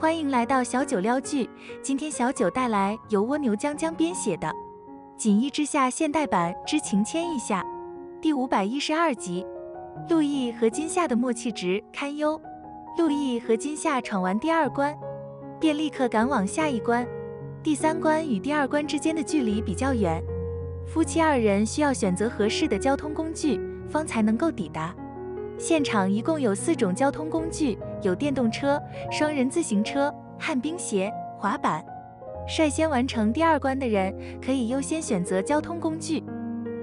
欢迎来到小九撩剧，今天小九带来由蜗牛江江编写的《锦衣之下》现代版之情牵一下第五百一十二集。陆毅和金夏的默契值堪忧。陆毅和金夏闯完第二关，便立刻赶往下一关。第三关与第二关之间的距离比较远，夫妻二人需要选择合适的交通工具，方才能够抵达。现场一共有四种交通工具，有电动车、双人自行车、旱冰鞋、滑板。率先完成第二关的人可以优先选择交通工具。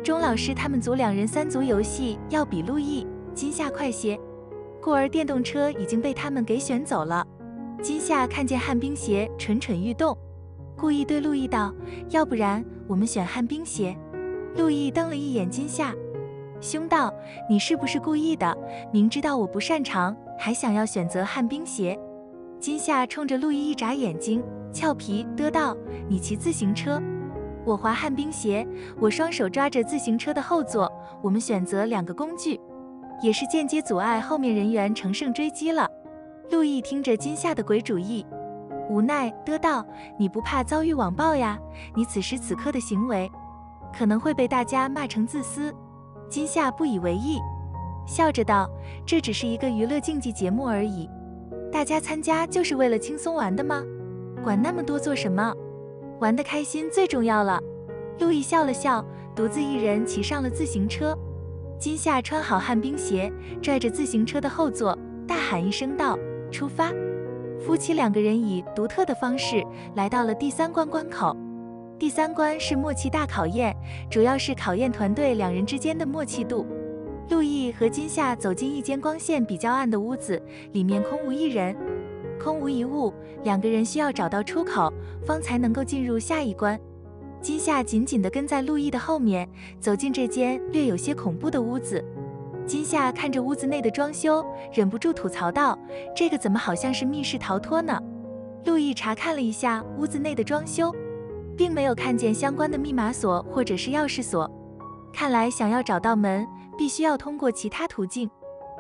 钟老师他们组两人三足游戏要比陆毅、金夏快些，故而电动车已经被他们给选走了。金夏看见旱冰鞋，蠢蠢欲动，故意对陆毅道：“要不然我们选旱冰鞋。”陆毅瞪了一眼金夏。凶道，你是不是故意的？明知道我不擅长，还想要选择旱冰鞋？金夏冲着陆毅一眨眼睛，俏皮的道：“你骑自行车，我滑旱冰鞋，我双手抓着自行车的后座，我们选择两个工具，也是间接阻碍后面人员乘胜追击了。”陆毅听着金夏的鬼主意，无奈的道：“你不怕遭遇网暴呀？你此时此刻的行为，可能会被大家骂成自私。”金夏不以为意，笑着道：“这只是一个娱乐竞技节目而已，大家参加就是为了轻松玩的吗？管那么多做什么？玩得开心最重要了。”路易笑了笑，独自一人骑上了自行车。金夏穿好旱冰鞋，拽着自行车的后座，大喊一声道：“出发！”夫妻两个人以独特的方式来到了第三关关口。第三关是默契大考验，主要是考验团队两人之间的默契度。陆毅和金夏走进一间光线比较暗的屋子，里面空无一人，空无一物，两个人需要找到出口，方才能够进入下一关。金夏紧紧地跟在陆毅的后面，走进这间略有些恐怖的屋子。金夏看着屋子内的装修，忍不住吐槽道：“这个怎么好像是密室逃脱呢？”陆毅查看了一下屋子内的装修。并没有看见相关的密码锁或者是钥匙锁，看来想要找到门，必须要通过其他途径。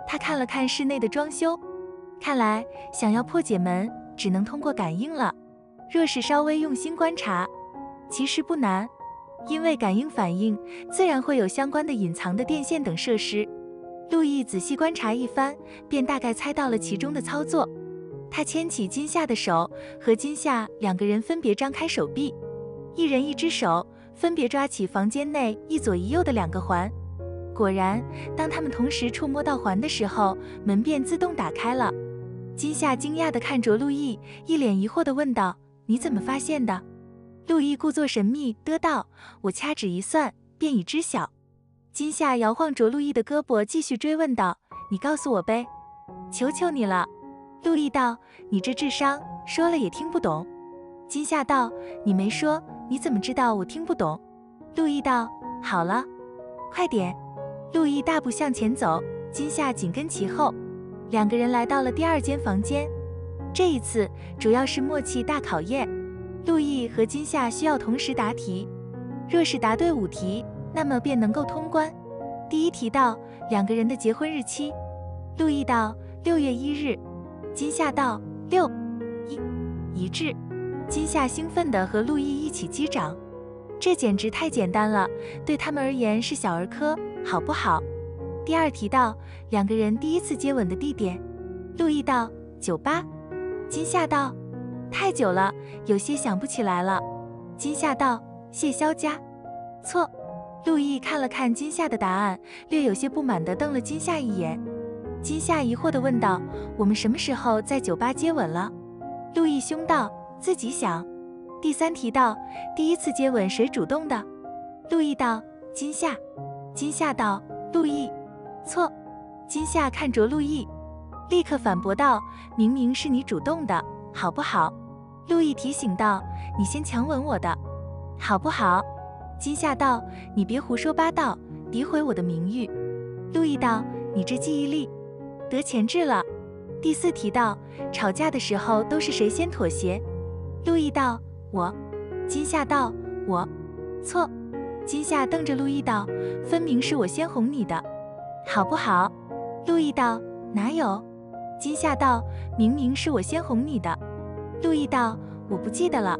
他看了看室内的装修，看来想要破解门，只能通过感应了。若是稍微用心观察，其实不难，因为感应反应自然会有相关的隐藏的电线等设施。陆毅仔细观察一番，便大概猜到了其中的操作。他牵起金夏的手，和金夏两个人分别张开手臂。一人一只手，分别抓起房间内一左一右的两个环。果然，当他们同时触摸到环的时候，门便自动打开了。金夏惊讶地看着陆毅，一脸疑惑地问道：“你怎么发现的？”陆毅故作神秘的道：“我掐指一算，便已知晓。”金夏摇晃着陆毅的胳膊，继续追问道：“你告诉我呗，求求你了。”陆毅道：“你这智商，说了也听不懂。”金夏道：“你没说。”你怎么知道我听不懂？陆毅道：“好了，快点。”路易大步向前走，金夏紧跟其后。两个人来到了第二间房间。这一次主要是默契大考验，路易和金夏需要同时答题。若是答对五题，那么便能够通关。第一题道两个人的结婚日期，路易道六月一日，金夏道六一一致。金夏兴奋地和路易一起击掌，这简直太简单了，对他们而言是小儿科，好不好？第二题道两个人第一次接吻的地点，陆毅道酒吧，金夏道太久了，有些想不起来了。金夏道谢霄家，错。陆毅看了看金夏的答案，略有些不满地瞪了金夏一眼。金夏疑惑地问道：我们什么时候在酒吧接吻了？陆毅凶道。自己想。第三题道：第一次接吻谁主动的？陆毅道：金夏。金夏道：陆毅，错。金夏看着陆毅，立刻反驳道：明明是你主动的，好不好？陆毅提醒道：你先强吻我的，好不好？金夏道：你别胡说八道，诋毁我的名誉。陆毅道：你这记忆力得前置了。第四题道：吵架的时候都是谁先妥协？陆毅道：“我。”金夏道：“我。”错。金夏瞪着陆毅道：“分明是我先哄你的，好不好？”陆毅道：“哪有？”金夏道：“明明是我先哄你的。”陆毅道：“我不记得了。”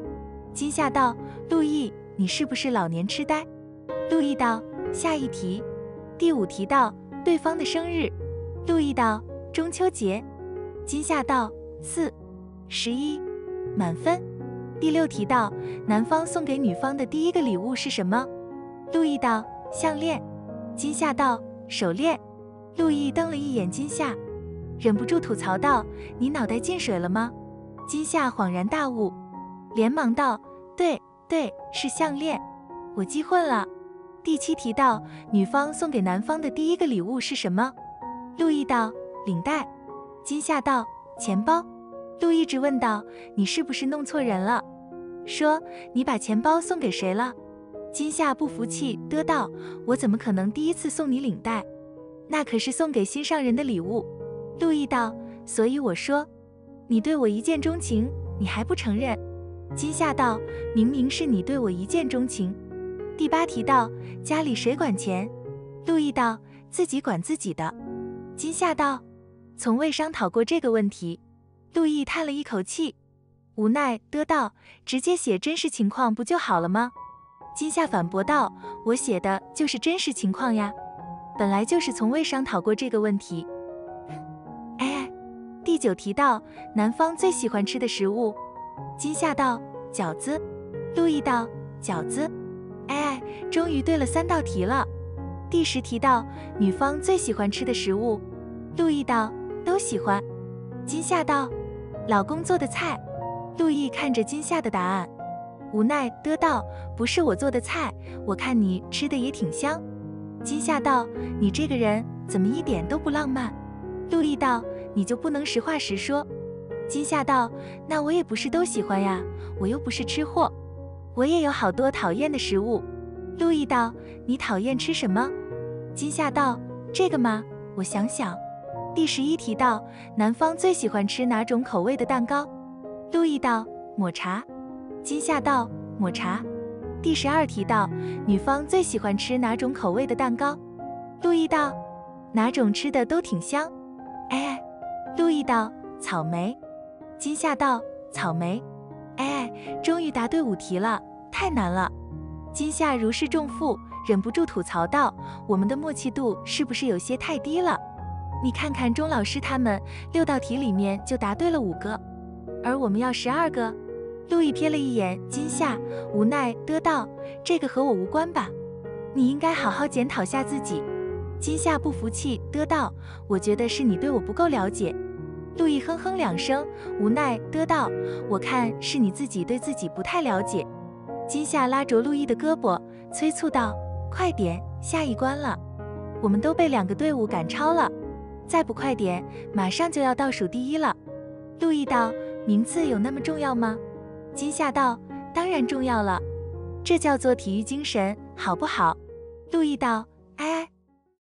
金夏道：“陆毅，你是不是老年痴呆？”陆毅道：“下一题。”第五题道：“对方的生日。”陆毅道：“中秋节。”金夏道：“四十一，满分。”第六题道：“男方送给女方的第一个礼物是什么？”陆毅道：“项链。”金夏道：“手链。”陆毅瞪了一眼金夏，忍不住吐槽道：“你脑袋进水了吗？”金夏恍然大悟，连忙道：“对对，是项链，我记混了。”第七题道：“女方送给男方的第一个礼物是什么？”陆毅道：“领带。”金夏道：“钱包。”陆毅直问道：“你是不是弄错人了？说你把钱包送给谁了？”金夏不服气的道：“我怎么可能第一次送你领带？那可是送给心上人的礼物。”陆毅道：“所以我说，你对我一见钟情，你还不承认？”金夏道：“明明是你对我一见钟情。”第八题道：“家里谁管钱？”陆毅道：“自己管自己的。”金夏道：“从未商讨过这个问题。”陆毅叹了一口气，无奈的道：“直接写真实情况不就好了吗？”金夏反驳道：“我写的就是真实情况呀，本来就是从未商讨过这个问题。”哎，第九题道：“男方最喜欢吃的食物。”金夏道：“饺子。”陆毅道：“饺子。”哎，终于对了三道题了。第十题道：“女方最喜欢吃的食物。”陆毅道：“都喜欢。”金夏道。老公做的菜，陆毅看着金夏的答案，无奈的道：“不是我做的菜，我看你吃的也挺香。”金夏道：“你这个人怎么一点都不浪漫？”陆毅道：“你就不能实话实说？”金夏道：“那我也不是都喜欢呀，我又不是吃货，我也有好多讨厌的食物。”陆毅道：“你讨厌吃什么？”金夏道：“这个吗？我想想。”第十一题道，男方最喜欢吃哪种口味的蛋糕？陆毅道抹茶。金夏道抹茶。第十二题道，女方最喜欢吃哪种口味的蛋糕？陆毅道哪种吃的都挺香。哎，陆毅道草莓。金夏道草莓。哎哎，终于答对五题了，太难了。金夏如释重负，忍不住吐槽道：“我们的默契度是不是有些太低了？”你看看钟老师他们六道题里面就答对了五个，而我们要十二个。陆毅瞥了一眼金夏，无奈的道：“这个和我无关吧？你应该好好检讨下自己。”金夏不服气的道：“我觉得是你对我不够了解。”陆毅哼哼两声，无奈的道：“我看是你自己对自己不太了解。”金夏拉着陆毅的胳膊，催促道：“快点，下一关了，我们都被两个队伍赶超了。”再不快点，马上就要倒数第一了。陆毅道：“名次有那么重要吗？”金夏道：“当然重要了，这叫做体育精神，好不好？”陆毅道：“哎哎。”